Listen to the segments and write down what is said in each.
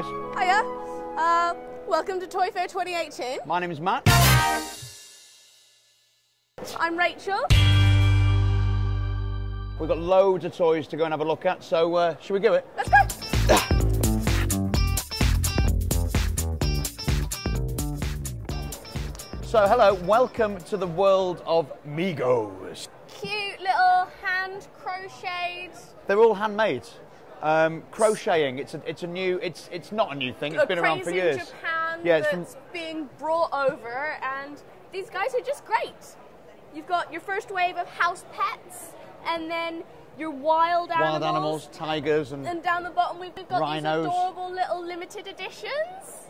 guys. Hiya. Uh, welcome to Toy Fair 2018. My name is Matt. I'm Rachel. We've got loads of toys to go and have a look at, so uh, should we do it? Let's go. So, hello, welcome to the world of Meegos. Cute little hand crocheted. They're all handmade. Um, crocheting, it's a, it's a new, it's it's not a new thing. It's a been around for years. in Japan Yeah, it's from- being brought over, and these guys are just great. You've got your first wave of house pets, and then your wild animals. Wild animals, tigers, and And down the bottom, we've got Rhinos. these adorable little limited editions.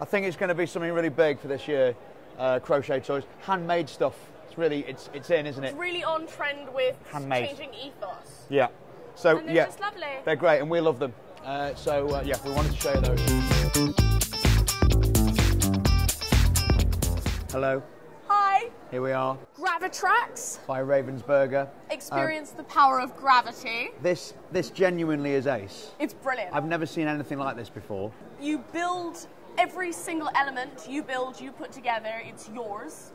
I think it's going to be something really big for this year. Uh, crochet toys, handmade stuff. It's really, it's it's in, isn't it? It's really on trend with Handmade. changing ethos. Yeah. So And they're yeah, just lovely. they're great, and we love them. Uh, so uh, yeah, we wanted to show you those. Hello, Hi, here we are Gravitrax. by Ravensburger. Experience the power of gravity. This this genuinely is ace. It's brilliant. I've never seen anything like this before. you build every single element you build, you put together, it's yours.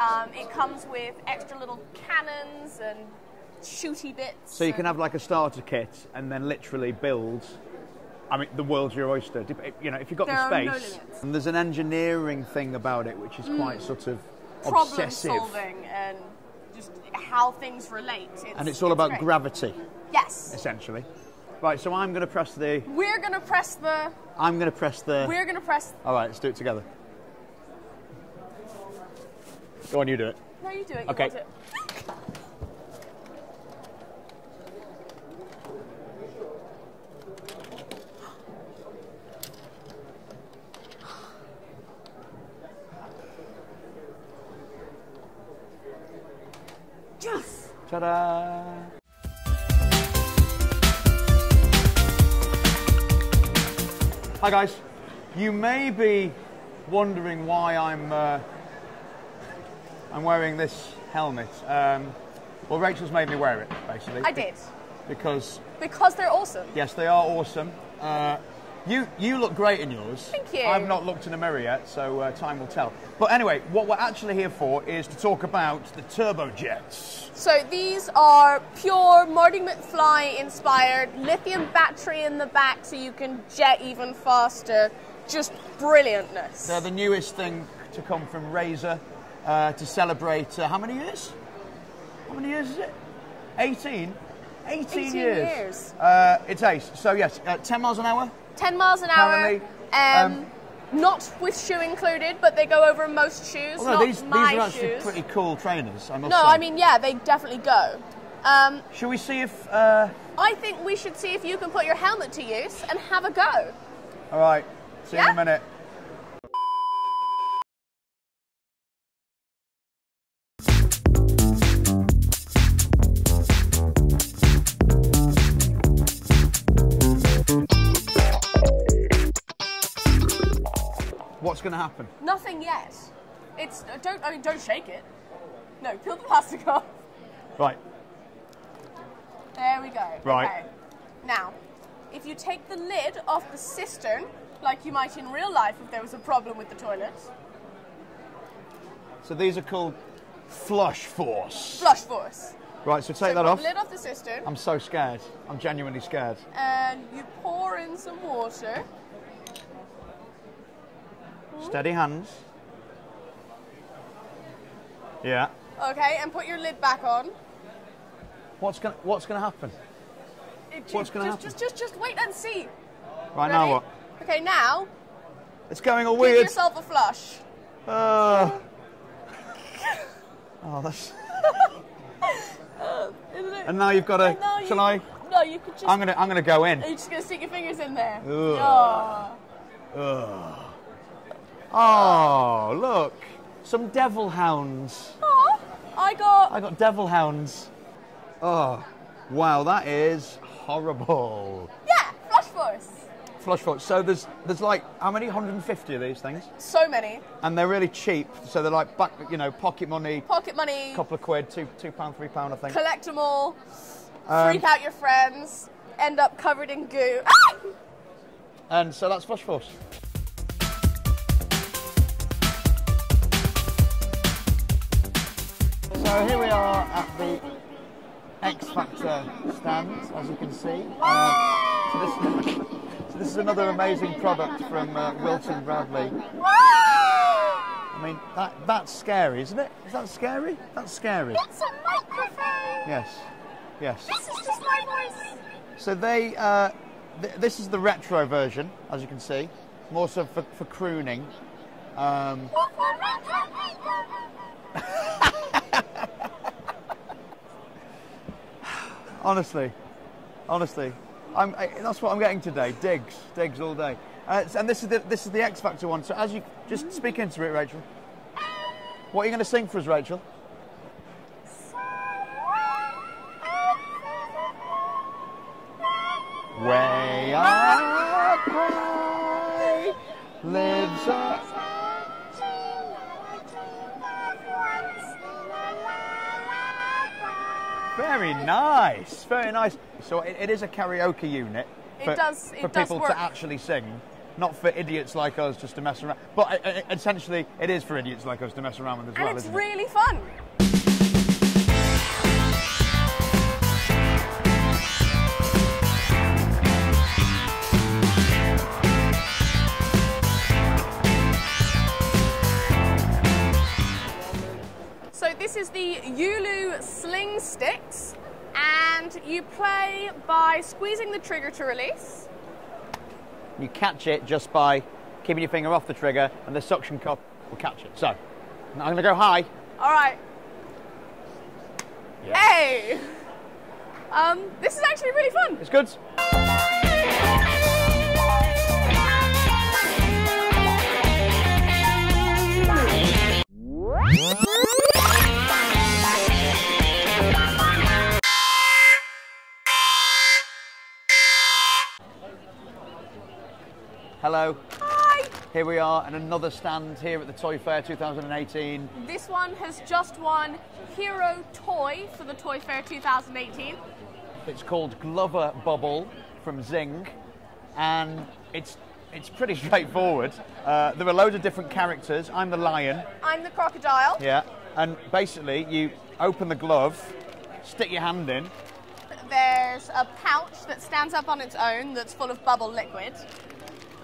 Um, it comes with extra little cannons and shooty bits. So you can have like a starter kit and then literally build. I mean, the world's your oyster. You know, if you've got There the are space. no limits. and there's an engineering thing about it, which is mm. quite sort of problem obsessive. solving and just how things relate. It's, And it's all about great. gravity, Yes. essentially. Right, so I'm going to press the. We're gonna press the. I'm going to press the. We're gonna press. All right, let's do it together. Go on, you do it. No, you do it. You Okay. hold it. Yes. Ta-da! Hi guys. You may be wondering why I'm uh, I'm wearing this helmet. Um, well, Rachel's made me wear it basically. I did because because they're awesome. yes, they are awesome. Uh, you you look great in yours. Thank you. I've not looked in a mirror yet, so uh, time will tell. But anyway, what we're actually here for is to talk about the Turbo Jetts. So these are pure Marty McFly inspired lithium battery in the back so you can jet even faster. Just brilliantness. They're the newest thing to come from Razor uh, to celebrate uh, how many years? How many years is it? 18? 18, 18 years. years. Uh, it's ace. So, yes, uh, 10 miles an hour. 10 miles an hour. Um, um, not with shoe included, but they go over most shoes. Well, no, not these, these are actually shoes. pretty cool trainers, I must no, say. I mean, yeah, they definitely go. Um, Shall we see if. Uh, I think we should see if you can put your helmet to use and have a go. all right, see you in a minute. Going to happen? Nothing yet. It's don't I mean don't shake it. No, peel the plastic off. Right, There we go. Right. Okay. Now, if you take the lid off the cistern, like you might in real life if there was a problem with the toilet, so these are called Flush Force. flush force. Right, so take So that off. lid off the cistern, I'm so scared. I'm genuinely scared. and you pour in some water. Steady hands. Yeah. Okay, and put your lid back on. What's going What's going to happen? It- What's gonna just, happen? Just, just, just wait and see. Right Ready? now, what? Okay, now It's going all give weird. yourself a flush. Uh, oh, that's. And now you've got to. Shall you- I? No, you could just. I'm gonna. I'm gonna go in. Are you just gonna stick your fingers in there? Ugh. Oh. Oh, look, some devil hounds. Aw, I got. I got devil hounds. Oh, wow, that is horrible. Yeah, flush force. Flush force. So there's there's like how many? 150 of these things, So many. and they're really cheap. So they're like back, you know, pocket money, Pocket money. couple of quid, two two pound, three pound, I think. Collect them all. Um, freak out your friends. end up covered in goo. Ah! And so that's Flush Force. So here we are at the X Factor stand, as you can see. Uh, so, this, so this is another amazing product from uh, Wilton Bradley. I mean, that, that's scary, isn't it? Is that scary? That's scary. It's a microphone. Yes, yes. This is just my voice. So they, uh, th- this is the retro version, as you can see, more so for, for crooning. Um, honestly, honestly, I'm, I, that's what I'm getting today. Digs, digs all day. Uh, and this is the this is the X Factor one. So as you just speak into it, Rachel. What are you going to sing for us, Rachel? Very nice, very nice. So it, it is a karaoke unit It for, does- it for does people work. to actually sing, not for idiots like us just to mess around. But uh, uh, essentially, it is for idiots like us to mess around with as And well, it's isn't it? really fun. So this is the Yulu Sling Sticks, and you play by squeezing the trigger to release. You catch it just by keeping your finger off the trigger, and the suction cup will catch it. So, I'm going to go high. All right. Yeah. Hey! Um, this is actually really fun. It's good. here we are at another stand here at the Toy Fair 2018. This one has just won Hero Toy for the Toy Fair 2018. It's called Glover Bubble from Zing, and it's it's pretty straightforward. Uh, there are loads of different characters. I'm the lion, I'm the crocodile. yeah, and basically you open the glove, stick your hand in, There's a pouch that stands up on its own that's full of bubble liquid.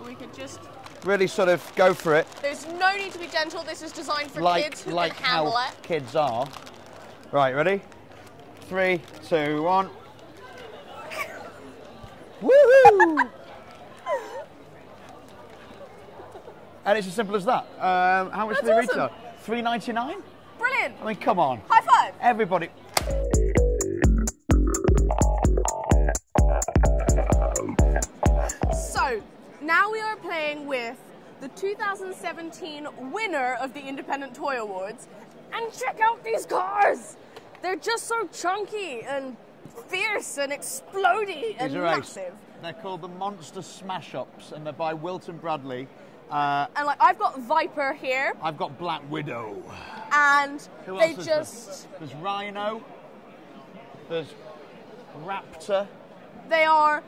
We could just. Really sort of go for it, There's no need to be gentle. This is designed for like kids who like can handle how it. kids are. Right, ready? Three, two, one. Woohoo! and it's as simple as that. Um, how much do they That's retail? Three ninety nine. Brilliant. I mean, come on, High five. everybody. Now we are playing with the 2017 winner of the Independent Toy Awards. And check out these cars! They're just so chunky and fierce and explody and These are ace. massive. They're called the Monster Smash Ups, and they're by Wilton Bradley. Uh, And like, I've got Viper here, I've got Black Widow. and Who they just. there? There's Rhino. There's Raptor. They are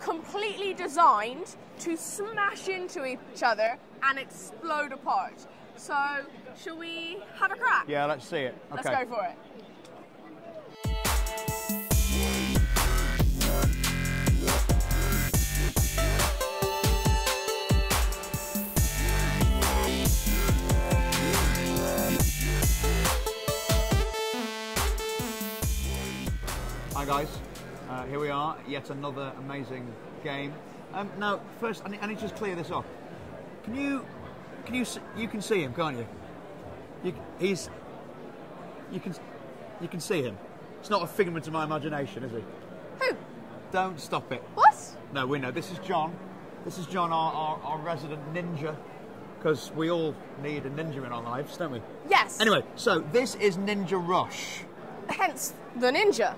completely designed to smash into each other and explode apart. So, shall we have a crack? Yeah, let's see it. Let's go for it. Hi guys, uh, here we are, yet another amazing game. Um, now, first, I need, I need to just clear this off. Can you, can you, you can see him, can't you? you he's, you can, you can see him. It's not a figment of my imagination, is he? Who? Don't stop it. What? No, we know. This is John. This is John, our, our, our resident ninja, because we all need a ninja in our lives, don't we? Yes. Anyway, so this is Ninja Rush. Hence the ninja.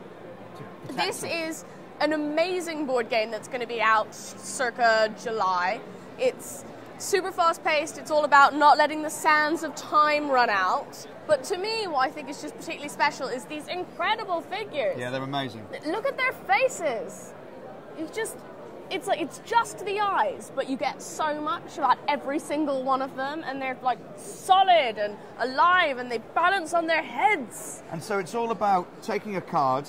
This is an amazing board game that's going to be out circa July. It's super fast paced, it's all about not letting the sands of time run out. But to me, what I think is just particularly special is these incredible figures. Yeah, they're amazing. Look at their faces. you just it's like it's just the eyes, but you get so much about every single one of them, and they're like solid and alive, and they balance on their heads. And so it's all about taking a card,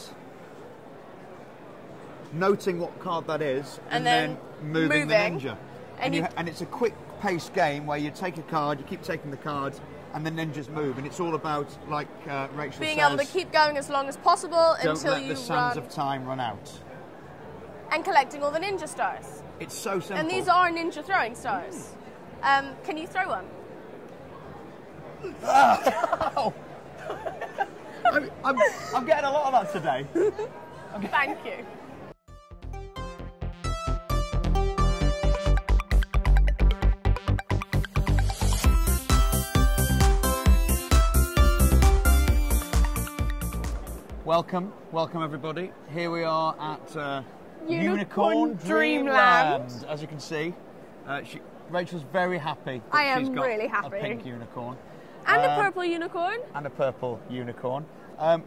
noting what card that is, And and, then then, moving, the ninja. And And, you, and it's a quick paced game where you take a card, you keep taking the cards, and the ninjas move. And it's all about, like uh, Rachel Being says, able to keep going as long as possible don't until let you the sands run, of time run out. and collecting all the ninja stars. It's so simple. And these are ninja throwing stars. Um, can you throw one? I'm, I'm, I'm getting a lot of that today. Thank you. Welcome, welcome everybody. Here we are at uh, Unicorn Unicorn, Dreamland. Dreamland. As you can see, uh, she, Rachel's very happy. I am really happy. A pink unicorn And a Um, purple unicorn. and a purple unicorn. Um,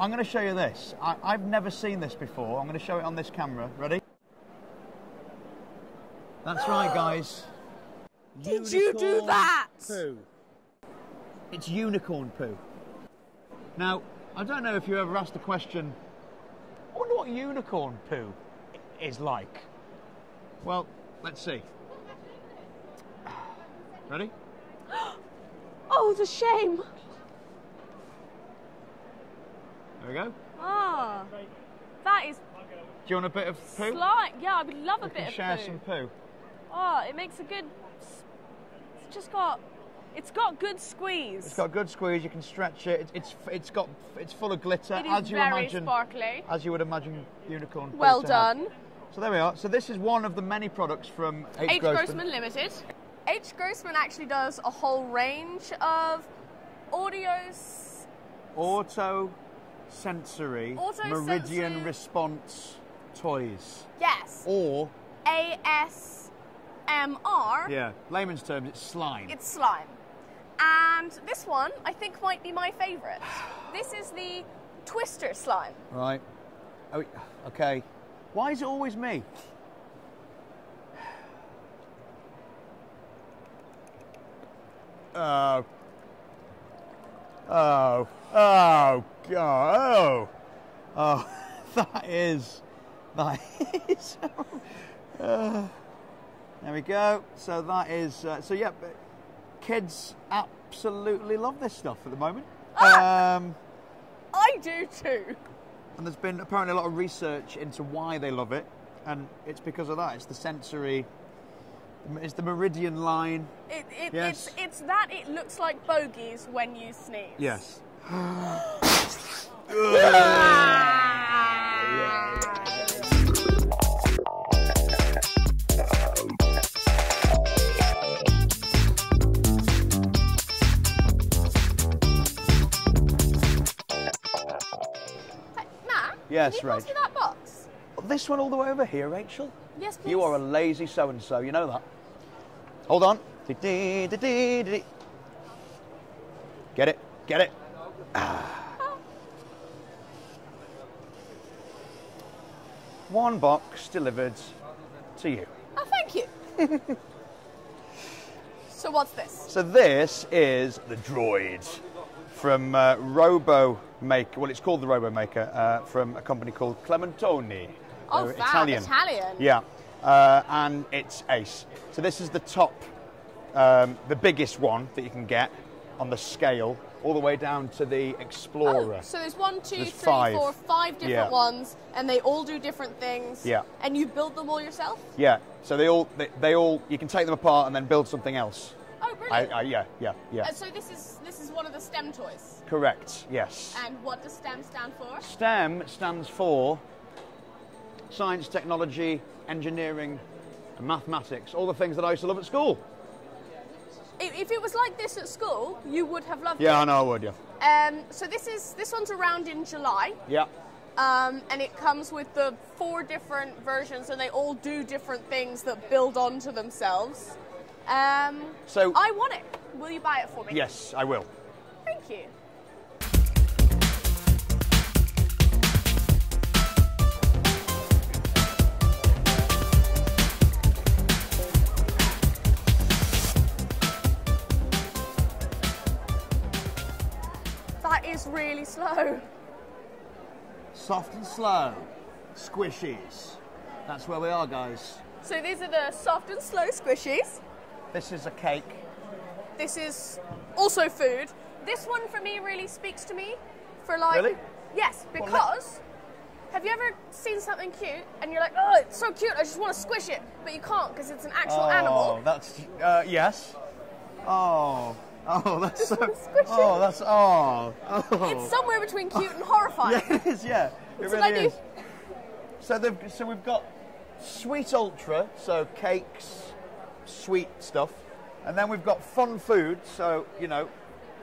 I'm going to show you this. I, I've never seen this before. I'm going to show it on this camera. Ready? That's right, guys. Did you do that? Poo. It's unicorn poo. Now, I don't know if you ever asked the question. I wonder what unicorn poo is like. Well, let's see. Ready? Oh, the shame. There we go. Ah, that is Do you want a bit of poo? slime. Yeah, I would love a bit of share poo. some poo. Oh, it makes a good. It's just got. It's got good squeeze. It's got good squeeze. You can stretch it. It's it's, it's got it's full of glitter, It is as you very imagine. sparkly. As you would imagine, unicorn. Well to have. done. So there we are. So this is one of the many products from H. H. Grossman. Grossman Limited. H. Grossman actually does a whole range of audios. Auto sensory meridian response toys, Yes. or ASMR. yeah, layman's terms, it's slime. It's slime. And this one, I think, might be my favourite. This is the Twister slime. right. Oh, okay. Why is it always me? Oh. Oh. Oh, God. Oh. Oh. That is. That is. Uh, there we go. So that is. Uh, so, yeah, kids absolutely love this stuff at the moment. Um, I do too. and there's been apparently a lot of research into why they love it, and it's because of that. It's the sensory, it's the meridian line. It, it, Yes. it's, it's that it looks like bogies when you sneeze. Yes. Yes, can you pass me that box? This one all the way over here, Rachel. Yes, please. You are a lazy so and so. You know that. Hold on. Get it. Get it. Ah. One box delivered to you. Oh, thank you. so what's this? So this is the droid from uh, Robo Maker. Well, it's called the Robo Maker uh, from a company called Clementoni. Oh, fab, Italian. Italian. Yeah, uh, and it's ace. So this is the top, um, the biggest one that you can get on the scale, all the way down to the Explorer. Oh, so there's one, two, There's three, five. four, five different Yeah. ones, and they all do different things. Yeah. And you build them all yourself? Yeah. So they all, they, they all, you can take them apart and then build something else. Oh, I, brilliant. I, yeah, yeah, yeah. And so this is one of the STEM toys. Correct. Yes. And what does STEM stand for? STEM stands for science, technology, engineering, and mathematics. All the things that I used to love at school. If, it was like this at school, you would have loved it. Yeah, I know I would. Yeah. Um, so this is this one's around in July, Yeah. um, and it comes with the four different versions, and they all do different things that build onto themselves. Um, So- I want it. Will you buy it for me? Yes, I will. Thank you. That is really slow. Soft and slow. Squishies. That's where we are, guys. So these are the soft and slow squishies. This is a cake. This is also food. This one for me really speaks to me for like Really? Yes, because have you ever seen something cute and you're like, "Oh, it's so cute. I just want to squish it." But you can't because it's an actual oh, animal. Oh, that's uh, yes. Oh, oh, that's so. it. Oh, that's oh, oh. It's somewhere between cute and horrifying. Yeah, it is. Yeah, it really is. So they've, so we've got sweet ultra, so cakes, sweet stuff, and then we've got fun food, so you know,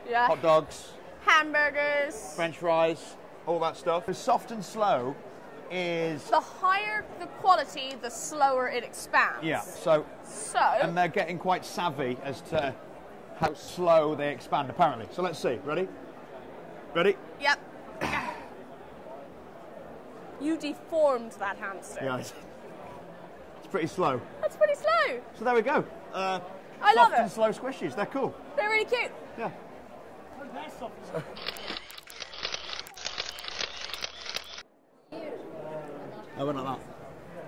Yeah. hot dogs, Hamburgers. French fries, all that stuff. The soft and slow is The higher the quality, the slower it expands. yeah. So So and they're getting quite savvy as to how slow they expand apparently. So let's see. Ready? Ready? Yep. you deformed that hamster. Yeah. It's, it's pretty slow. That's pretty slow. So there we go. Uh, I love soft and slow squishies. They're cool. They're really cute. Yeah. I went like that.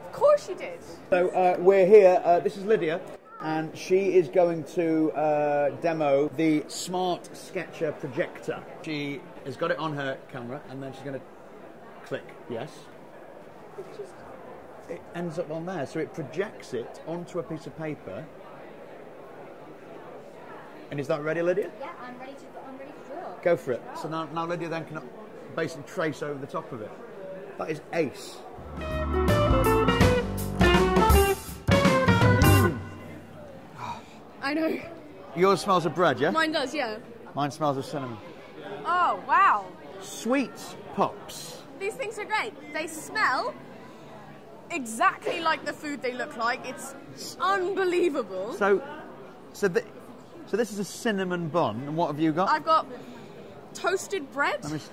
Of course you did. So uh, we're here. Uh, this is Lydia, and she is going to uh, demo the Smart Sketcher projector. She has got it on her camera, and then she's going to click yes. It ends up on there, so it projects it onto a piece of paper. And is that ready, Lydia? Yeah, I'm ready to. I'm ready to draw. Go for it. So now, now Lydia then can basically trace over the top of it. That is ace. I know. Yours smells of bread, yeah? Mine does, yeah. Mine smells of cinnamon. Oh, wow. Sweet Pups. These things are great. They smell exactly like the food they look like. It's unbelievable. So, so, th- so this is a cinnamon bun, and what have you got? I've got toasted bread. Let me s-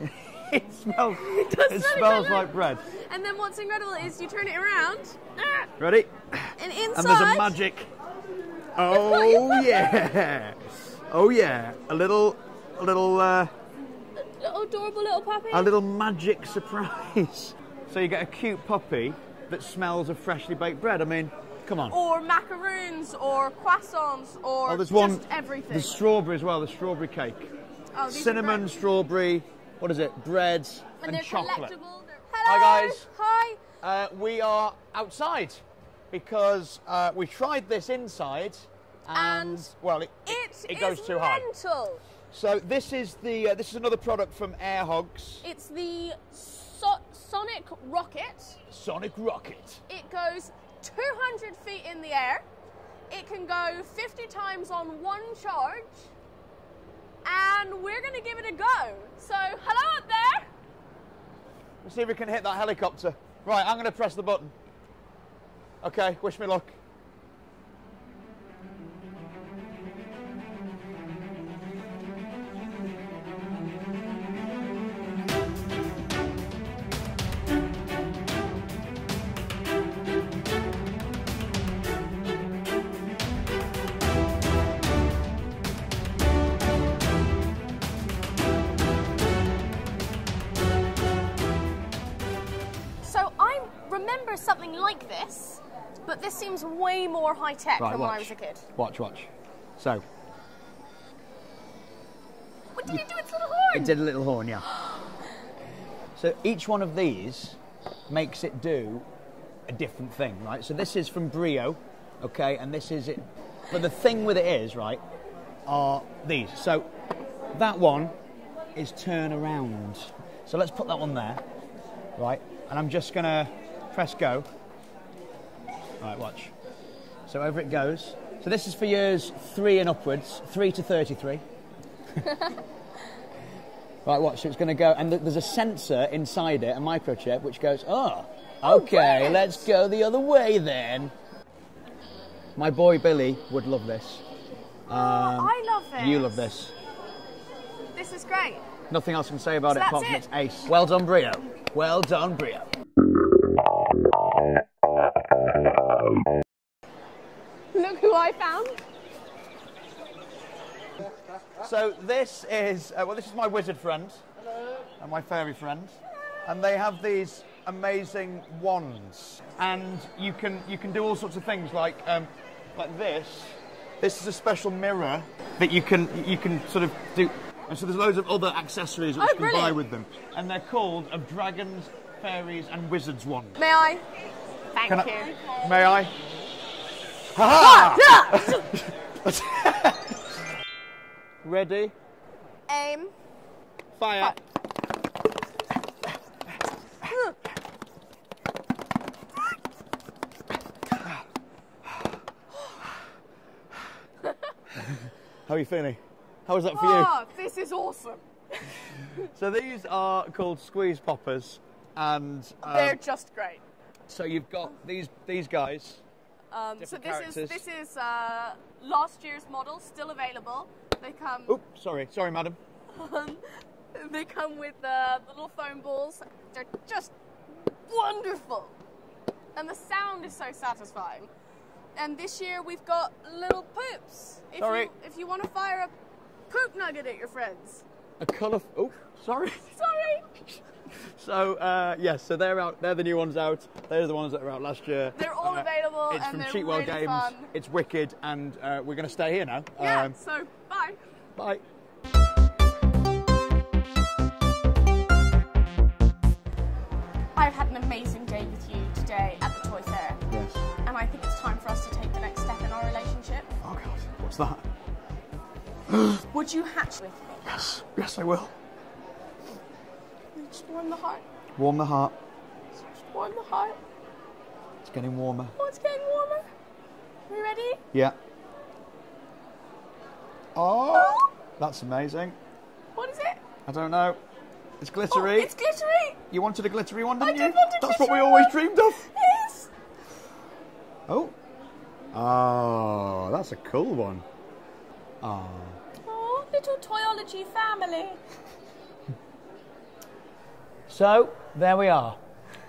it smells. It, does smell smells like bread. And then what's incredible is you turn it around, ah, Ready? and inside. And there's a magic. Oh yeah. Oh yeah. A little, a little, uh, Little adorable little puppy. a little magic surprise. So you get a cute puppy that smells of freshly baked bread. I mean, come on. or macaroons, or croissants, or Oh, there's just one. everything. The strawberry as well. The strawberry cake. Oh, Cinnamon, strawberry. What is it? Bread and, and, they're chocolate. Hi, guys. Hi. Uh, we are outside because uh, we tried this inside, and, And well, it, It, it goes too high. So this is the uh, this is another product from Air Hogs, It's the so- Sonic Rocket. Sonic Rocket. It goes 200 feet in the air. It can go 50 times on one charge. And we're going to give it a go. So, hello up there. Let's see if we can hit that helicopter. Right, I'm going to press the button. Okay, wish me luck. Like this, but this seems way more high tech Right, than when I was a kid. Watch, watch. So What did you, it do its little horn? it did a little horn, yeah. So each one of these makes it do a different thing, right? So this is from Brio, okay, and this is it. But the thing with it is, right, are these. So that one is turn around. So let's put that one there, right? And I'm just gonna press go. Right, watch. So over it goes. So this is for years three and upwards, three to 33. Right, watch. So it's going to go, and th- there's a sensor inside it, a microchip, which goes, oh, okay, great. let's go the other way then. My boy Billy would love this. Um, I love this. You love this. This is great. Nothing else I can say about So it apart from it. it's ace. Well done, Brio. Well done, Brio. I found. So this is uh, well, this is my wizard friend and my fairy friend, and they have these amazing wands, and you can you can do all sorts of things like um, like this. This is a special mirror that you can you can sort of do. And so there's loads of other accessories that Oh, you can buy with them, and they're called a dragons, fairies, and wizards wand. May I? Thank Can you. I, may I? Ha Ready? Aim. Fire. How are you feeling? How was that for you? Oh, this is awesome. So these are called squeeze poppers, and um, They're just great. so you've got these these guys. Um, so this characters. is this is uh, last year's model, still available. They come Oop, sorry, sorry, madam. um, they come with uh, little foam balls. They're just wonderful, and the sound is so satisfying. And this year we've got little poops. If Sorry. You, if you want to fire a poop nugget at your friends. A colour. Oh, sorry. Sorry. So uh, yes, so they're out. They're the new ones out. They're the ones that were out last year. They're all Uh, available It's and from Cheatwell really Games. fun. It's wicked, and uh, we're going to stay here now. Yeah. Um, so bye. bye. I've had an amazing day with you today at the toy fair, Yes. and I think it's time for us to take the next step in our relationship. Oh God, what's that? Would you hatch with me? Yes, yes, I will. Just warm the heart. Warm the heart. Just warm the heart. It's getting warmer. Oh, it's getting warmer. Are you ready? Yeah. Oh, oh. that's amazing. What is it? I don't know. It's Oh, glittery. it's glittery. You wanted a glittery one, didn't you? did want a That's what we always one. dreamed of. Yes. Oh. Oh, that's a cool one. Oh. Little toyology family. So, there we are.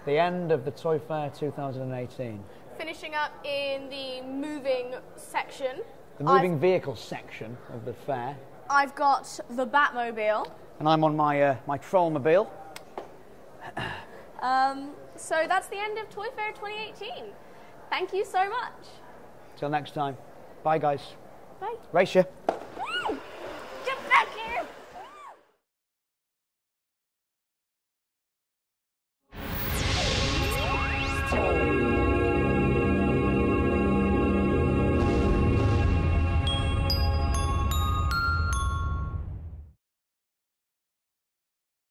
The end of the Toy Fair 2018. Finishing up in the moving section. The moving vehicle section of the fair. I've, I've got the Batmobile. And I'm on my, uh, my Trollmobile. Um, so that's the end of Toy Fair 2018. Thank you so much. Till next time. Bye, guys. Bye. Race you.